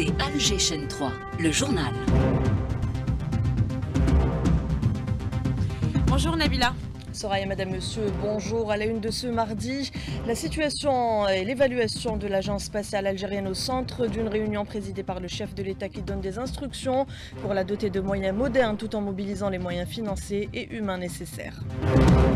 écoutez Alger Chaîne 3, le journal. Bonjour Nabila. Soraya, Madame, Monsieur, bonjour. À la une de ce mardi, la situation et l'évaluation de l'Agence spatiale algérienne au centre d'une réunion présidée par le chef de l'État qui donne des instructions pour la doter de moyens modernes tout en mobilisant les moyens financiers et humains nécessaires.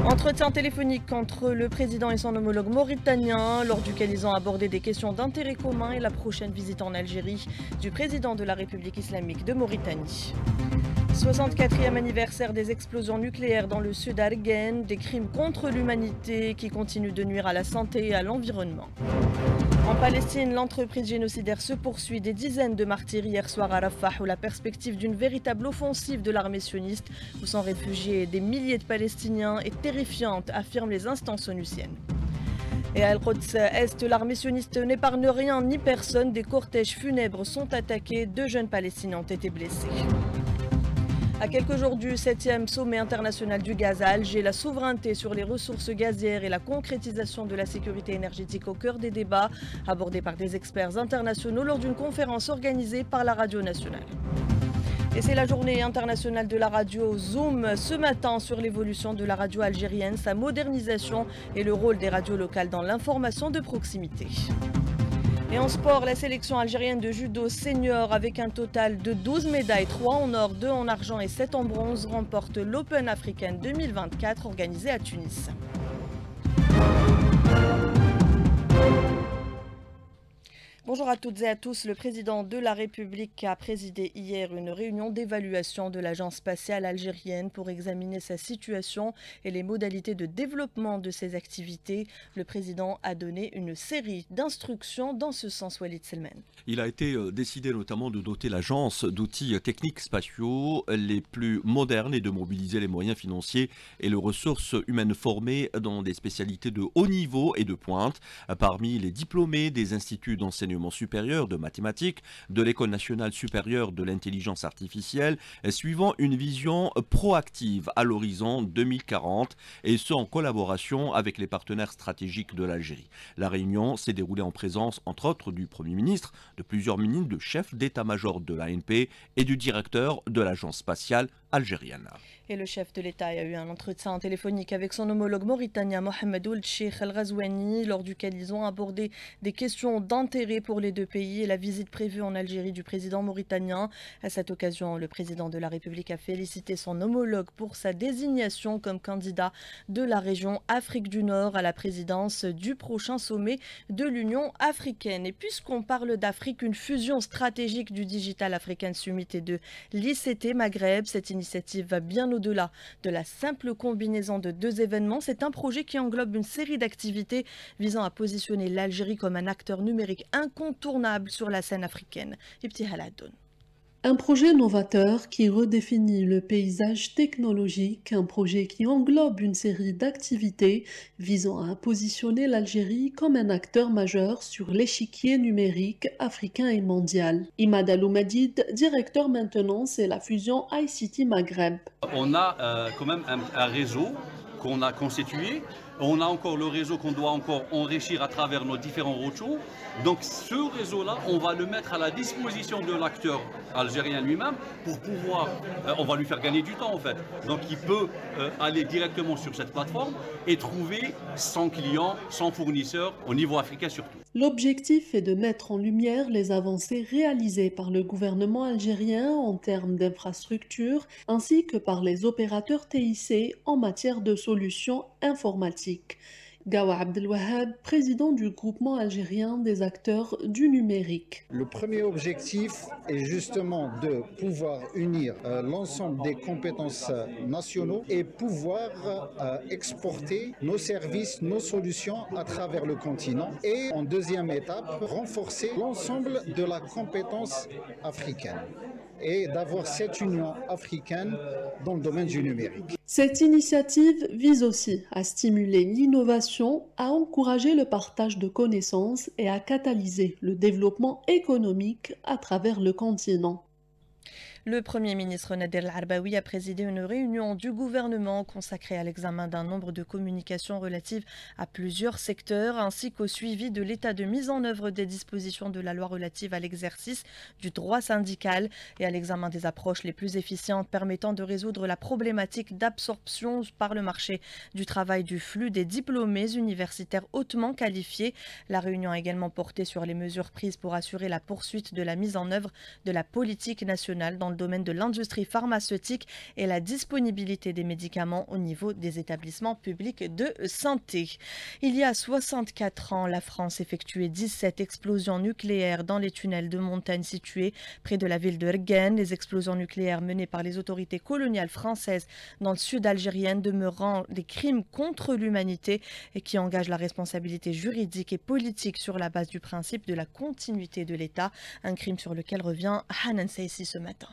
Entretien téléphonique entre le président et son homologue mauritanien, lors duquel ils ont abordé des questions d'intérêt commun et la prochaine visite en Algérie du président de la République islamique de Mauritanie. 64e anniversaire des explosions nucléaires dans le sud Arguen, des crimes contre l'humanité qui continuent de nuire à la santé et à l'environnement. En Palestine, l'entreprise génocidaire se poursuit. Des dizaines de martyrs hier soir à Rafah, où la perspective d'une véritable offensive de l'armée sioniste, où sont réfugiés des milliers de Palestiniens, est terrifiante, affirment les instances onusiennes. Et à Al-Quds Est, l'armée sioniste n'épargne rien ni personne. Des cortèges funèbres sont attaqués. Deux jeunes Palestiniens ont été blessés. À quelques jours du 7e sommet international du gaz à Alger, la souveraineté sur les ressources gazières et la concrétisation de la sécurité énergétique au cœur des débats, abordés par des experts internationaux lors d'une conférence organisée par la radio nationale. Et c'est la journée internationale de la radio Zoom ce matin sur l'évolution de la radio algérienne, sa modernisation et le rôle des radios locales dans l'information de proximité. Et en sport, la sélection algérienne de judo senior avec un total de 12 médailles, 3 en or, 2 en argent et 7 en bronze remporte l'Open African 2024 organisé à Tunis. Bonjour à toutes et à tous. Le président de la République a présidé hier une réunion d'évaluation de l'agence spatiale algérienne pour examiner sa situation et les modalités de développement de ses activités. Le président a donné une série d'instructions dans ce sens, Walid Selman. Il a été euh, décidé notamment de doter l'agence d'outils techniques spatiaux les plus modernes et de mobiliser les moyens financiers et les ressources humaines formées dans des spécialités de haut niveau et de pointe parmi les diplômés des instituts d'enseignement supérieur de mathématiques, de l'École nationale supérieure de l'intelligence artificielle, suivant une vision proactive à l'horizon 2040 et ce en collaboration avec les partenaires stratégiques de l'Algérie. La réunion s'est déroulée en présence, entre autres, du Premier ministre, de plusieurs ministres, de chefs d'état-major de l'ANP et du directeur de l'Agence spatiale Et le chef de l'État a eu un entretien téléphonique avec son homologue mauritanien Mohamed Ould Sheikh Al-Ghazouani, lors duquel ils ont abordé des questions d'intérêt pour les deux pays et la visite prévue en Algérie du président mauritanien. À cette occasion, le président de la République a félicité son homologue pour sa désignation comme candidat de la région Afrique du Nord à la présidence du prochain sommet de l'Union africaine. Et puisqu'on parle d'Afrique, une fusion stratégique du Digital African Summit et de l'ICT Maghreb, cette initiative va bien au-delà de la simple combinaison de deux événements. C'est un projet qui englobe une série d'activités visant à positionner l'Algérie comme un acteur numérique incontournable sur la scène africaine. Un projet novateur qui redéfinit le paysage technologique, un projet qui englobe une série d'activités visant à positionner l'Algérie comme un acteur majeur sur l'échiquier numérique africain et mondial. Imad Aloumadid, directeur maintenance et la fusion ICT Maghreb. On a euh, quand même un réseau qu'on a constitué on a encore le réseau qu'on doit encore enrichir à travers nos différents roadshows. Donc ce réseau-là, on va le mettre à la disposition de l'acteur algérien lui-même pour pouvoir, euh, on va lui faire gagner du temps en fait. Donc il peut euh, aller directement sur cette plateforme et trouver son client, son fournisseur au niveau africain surtout. L'objectif est de mettre en lumière les avancées réalisées par le gouvernement algérien en termes d'infrastructures ainsi que par les opérateurs TIC en matière de solutions informatiques. Gawa Abdelwahab, président du groupement algérien des acteurs du numérique. Le premier objectif est justement de pouvoir unir euh, l'ensemble des compétences nationaux et pouvoir euh, exporter nos services, nos solutions à travers le continent. Et en deuxième étape, renforcer l'ensemble de la compétence africaine et d'avoir cette union africaine dans le domaine du numérique. Cette initiative vise aussi à stimuler l'innovation, à encourager le partage de connaissances et à catalyser le développement économique à travers le continent. Le Premier ministre Nader Al-Arbaoui a présidé une réunion du gouvernement consacrée à l'examen d'un nombre de communications relatives à plusieurs secteurs ainsi qu'au suivi de l'état de mise en œuvre des dispositions de la loi relative à l'exercice du droit syndical et à l'examen des approches les plus efficientes permettant de résoudre la problématique d'absorption par le marché du travail du flux des diplômés universitaires hautement qualifiés. La réunion a également porté sur les mesures prises pour assurer la poursuite de la mise en œuvre de la politique nationale dans le domaine de l'industrie pharmaceutique et la disponibilité des médicaments au niveau des établissements publics de santé. Il y a 64 ans, la France effectuait 17 explosions nucléaires dans les tunnels de montagne situés près de la ville de Ergen. Les explosions nucléaires menées par les autorités coloniales françaises dans le sud algérien demeurant des crimes contre l'humanité et qui engagent la responsabilité juridique et politique sur la base du principe de la continuité de l'État, un crime sur lequel revient Hanan Seissi ce matin.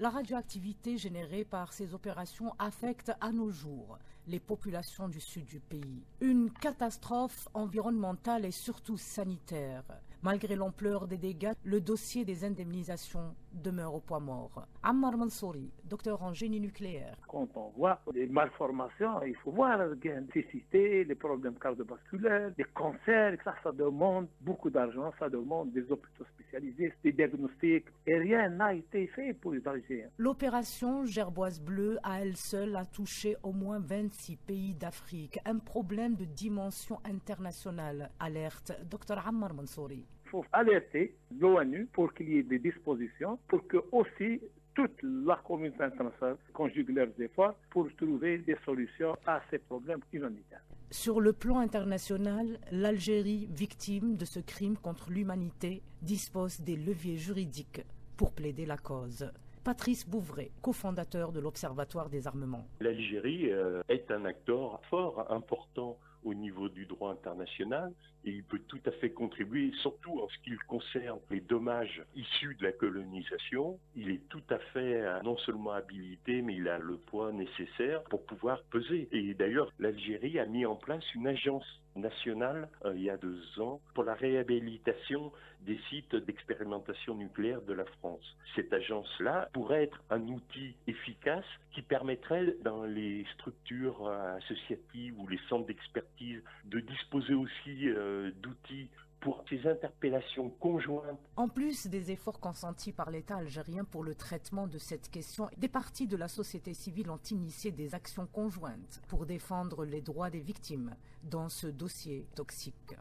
La radioactivité générée par ces opérations affecte à nos jours les populations du sud du pays. Une catastrophe environnementale et surtout sanitaire. Malgré l'ampleur des dégâts, le dossier des indemnisations demeure au poids mort. Ammar Mansouri, docteur en génie nucléaire. Quand on voit les malformations, il faut voir les les problèmes cardiovasculaires, les cancers, ça, ça demande beaucoup d'argent, ça demande des hôpitaux spécialisés, des diagnostics, et rien n'a été fait pour les Algériens. L'opération Gerboise Bleue, à elle seule, a touché au moins 26 pays d'Afrique. Un problème de dimension internationale, alerte Dr Ammar Mansouri. Il faut alerter l'ONU pour qu'il y ait des dispositions pour que aussi toute la communauté internationale conjugue leurs efforts pour trouver des solutions à ces problèmes humanitaires. Sur le plan international, l'Algérie, victime de ce crime contre l'humanité, dispose des leviers juridiques pour plaider la cause. Patrice Bouvray, cofondateur de l'Observatoire des armements. L'Algérie euh, est un acteur fort, important au niveau du droit international et il peut tout à fait contribuer, surtout en ce qui concerne les dommages issus de la colonisation. Il est tout à fait euh, non seulement habilité, mais il a le poids nécessaire pour pouvoir peser. Et d'ailleurs, l'Algérie a mis en place une agence nationale euh, il y a deux ans pour la réhabilitation des sites d'expérimentation nucléaire de la France. Cette agence-là pourrait être un outil efficace qui permettrait dans les structures euh, associatives ou les centres d'expertise de disposer aussi euh, d'outils pour ces interpellations conjointes. En plus des efforts consentis par l'État algérien pour le traitement de cette question, des partis de la société civile ont initié des actions conjointes pour défendre les droits des victimes dans ce dossier toxique.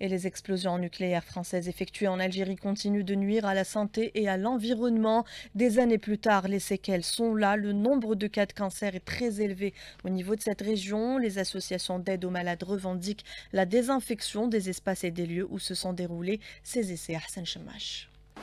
Et les explosions nucléaires françaises effectuées en Algérie continuent de nuire à la santé et à l'environnement. Des années plus tard, les séquelles sont là. Le nombre de cas de cancer est très élevé au niveau de cette région. Les associations d'aide aux malades revendiquent la désinfection des espaces et des lieux où se sont déroulés ces essais. Hassan.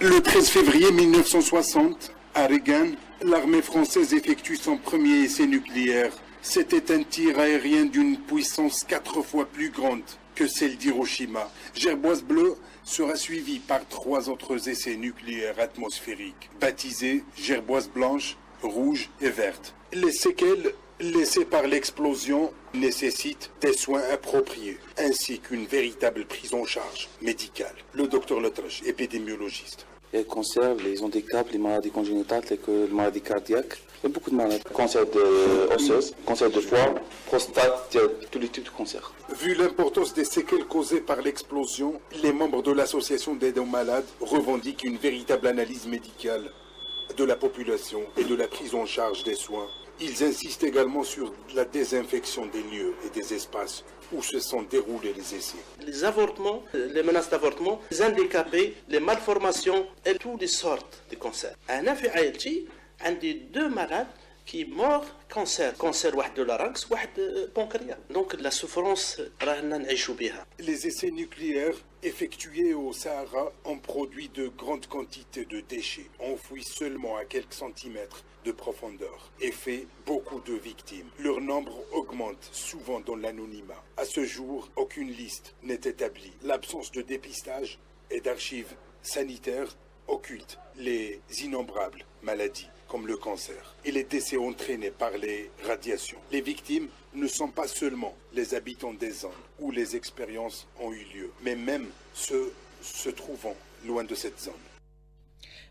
Le 13 février 1960, à Regan, l'armée française effectue son premier essai nucléaire. C'était un tir aérien d'une puissance quatre fois plus grande que celle d'Hiroshima. Gerboise bleue sera suivie par trois autres essais nucléaires atmosphériques, baptisés Gerboise blanche, rouge et verte. Les séquelles laissées par l'explosion nécessitent des soins appropriés, ainsi qu'une véritable prise en charge médicale. Le docteur Lotrach, épidémiologiste. Elle conserve les handicaps, les maladies congénitales, les maladies cardiaques, il y a beaucoup de maladies. Cancer de osseuse, cancer de foie, prostate, tous les types de cancers. Vu l'importance des séquelles causées par l'explosion, les membres de l'association d'aide aux malades revendiquent une véritable analyse médicale de la population et de la prise en charge des soins. Ils insistent également sur la désinfection des lieux et des espaces où se sont déroulés les essais. Les avortements, les menaces d'avortement, les handicapés, les malformations et toutes les sortes de cancers. À un des deux malades qui mort cancer cancer de larynx de euh, pancréas donc la souffrance les essais nucléaires effectués au Sahara ont produit de grandes quantités de déchets enfouis seulement à quelques centimètres de profondeur et fait beaucoup de victimes. Leur nombre augmente souvent dans l'anonymat. À ce jour, aucune liste n'est établie. L'absence de dépistage et d'archives sanitaires occulte les innombrables maladies comme le cancer et les décès entraînés par les radiations. Les victimes ne sont pas seulement les habitants des zones où les expériences ont eu lieu, mais même ceux se trouvant loin de cette zone.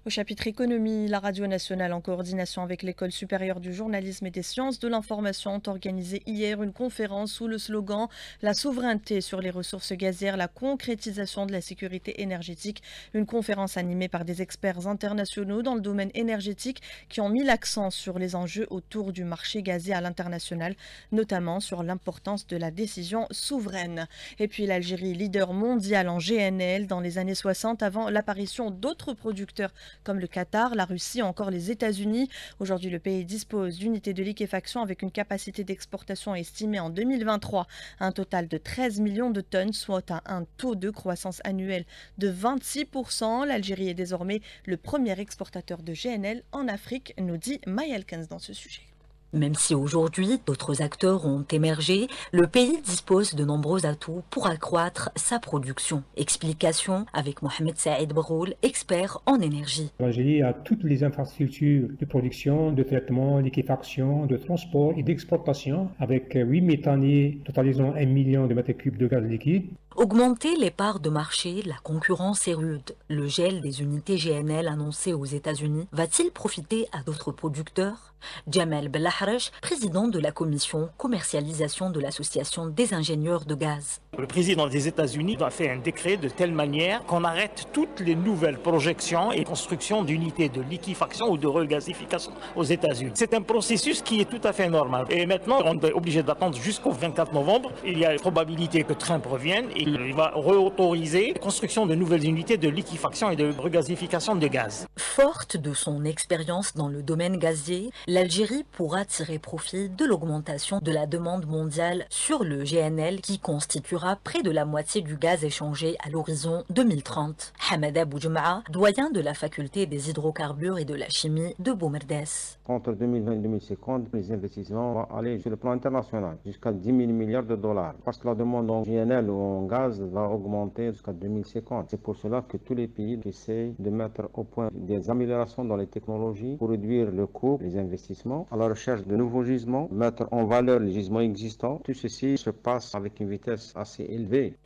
Au chapitre économie, la Radio nationale, en coordination avec l'École supérieure du journalisme et des sciences de l'information, ont organisé hier une conférence sous le slogan La souveraineté sur les ressources gazières, la concrétisation de la sécurité énergétique. Une conférence animée par des experts internationaux dans le domaine énergétique qui ont mis l'accent sur les enjeux autour du marché gazier à l'international, notamment sur l'importance de la décision souveraine. Et puis l'Algérie, leader mondial en GNL dans les années 60 avant l'apparition d'autres producteurs comme le Qatar, la Russie, encore les États-Unis. Aujourd'hui, le pays dispose d'unités de liquéfaction avec une capacité d'exportation estimée en 2023 à un total de 13 millions de tonnes, soit à un taux de croissance annuel de 26%. L'Algérie est désormais le premier exportateur de GNL en Afrique, nous dit Mayelkens dans ce sujet. Même si aujourd'hui d'autres acteurs ont émergé, le pays dispose de nombreux atouts pour accroître sa production. Explication avec Mohamed Saïd Broul, expert en énergie. L'Algérie a toutes les infrastructures de production, de traitement, d'équifaction, de transport et d'exportation, avec 8 méthaniers totalisant 1 million de mètres cubes de gaz liquide. Augmenter les parts de marché, la concurrence est rude. Le gel des unités GNL annoncé aux États-Unis va-t-il profiter à d'autres producteurs? Jamel Belahrash, président de la commission commercialisation de l'Association des ingénieurs de gaz. Le président des États-Unis a fait un décret de telle manière qu'on arrête toutes les nouvelles projections et constructions d'unités de liquéfaction ou de regasification aux États-Unis. C'est un processus qui est tout à fait normal. Et maintenant, on est obligé d'attendre jusqu'au 24 novembre. Il y a une probabilité que Trump revienne et il va réautoriser la construction de nouvelles unités de liquéfaction et de regasification de gaz. Forte de son expérience dans le domaine gazier, l'Algérie pourra tirer profit de l'augmentation de la demande mondiale sur le GNL qui constituera près de la moitié du gaz échangé à l'horizon 2030. Hamada Boujma'a, doyen de la faculté des hydrocarbures et de la chimie de Boumerdes. Entre 2020 et 2050, les investissements vont aller sur le plan international jusqu'à 10 000 milliards de dollars parce que la demande en GNL ou en gaz va augmenter jusqu'à 2050. C'est pour cela que tous les pays essaient de mettre au point des améliorations dans les technologies pour réduire le coût des investissements à la recherche de nouveaux gisements, mettre en valeur les gisements existants. Tout ceci se passe avec une vitesse assez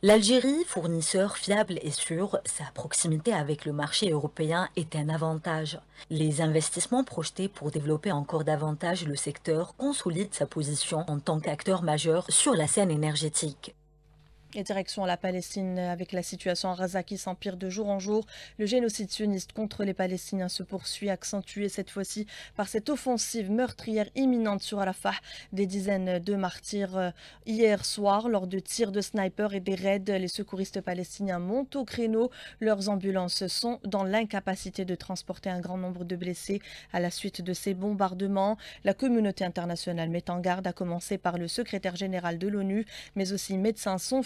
L'Algérie, fournisseur fiable et sûr, sa proximité avec le marché européen est un avantage. Les investissements projetés pour développer encore davantage le secteur consolident sa position en tant qu'acteur majeur sur la scène énergétique. Et direction la Palestine avec la situation à Raza qui s'empire de jour en jour. Le génocide sioniste contre les Palestiniens se poursuit, accentué cette fois-ci par cette offensive meurtrière imminente sur Rafah. Des dizaines de martyrs euh, hier soir lors de tirs de sniper et des raids. Les secouristes palestiniens montent au créneau. Leurs ambulances sont dans l'incapacité de transporter un grand nombre de blessés à la suite de ces bombardements. La communauté internationale met en garde, à commencer par le secrétaire général de l'ONU, mais aussi Médecins sans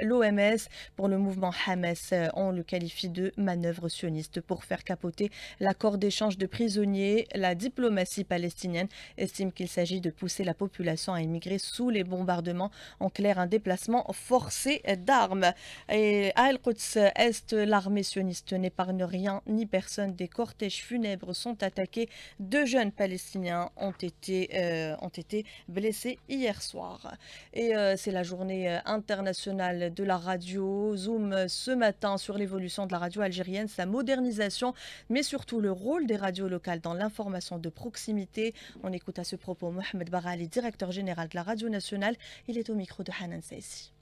l'OMS pour le mouvement Hamas. Euh, on le qualifie de manœuvre sioniste pour faire capoter l'accord d'échange de prisonniers. La diplomatie palestinienne estime qu'il s'agit de pousser la population à immigrer sous les bombardements. En clair, un déplacement forcé d'armes. Et à El-Quds Est, l'armée sioniste n'épargne rien ni personne. Des cortèges funèbres sont attaqués. Deux jeunes Palestiniens ont été, euh, ont été blessés hier soir. Et euh, c'est la journée internationale international de la radio. Zoom ce matin sur l'évolution de la radio algérienne, sa modernisation, mais surtout le rôle des radios locales dans l'information de proximité. On écoute à ce propos Mohamed Barali, directeur général de la radio nationale. Il est au micro de Hanan Saïsi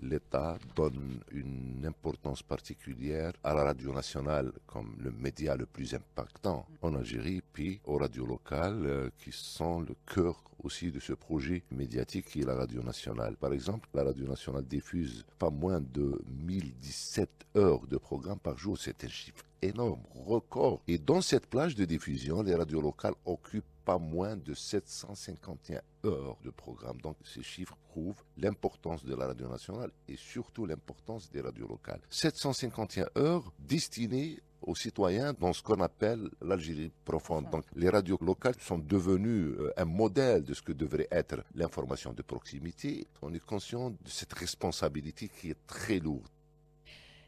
l'État donne une importance particulière à la radio nationale comme le média le plus impactant en Algérie, puis aux radios locales euh, qui sont le cœur aussi de ce projet médiatique qui est la radio nationale. Par exemple, la radio nationale diffuse pas moins de 1017 heures de programme par jour. C'est un chiffre énorme, record. Et dans cette plage de diffusion, les radios locales occupent pas moins de 751 heures de programme. Donc ces chiffres prouvent l'importance de la radio nationale et surtout l'importance des radios locales. 751 heures destinées aux citoyens dans ce qu'on appelle l'Algérie profonde. Donc les radios locales sont devenues euh, un modèle de ce que devrait être l'information de proximité. On est conscient de cette responsabilité qui est très lourde.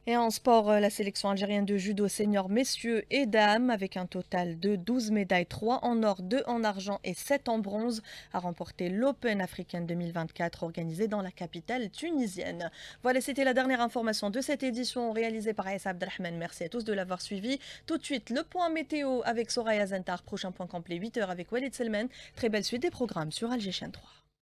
Et en sport, euh, la sélection algérienne de judo senior messieurs et dames, avec un total de 12 médailles, 3 en or, 2 en argent et 7 en bronze, a remporté l'Open africaine 2024 organisé dans la capitale tunisienne. Voilà, c'était la dernière information de cette édition réalisée par Aïssa Abdelrahman. Merci à tous de l'avoir suivi. Tout de suite, le point météo avec Soraya Zentar. Prochain point complet, 8h avec Walid Selman. Très belle suite des programmes sur Alger 3.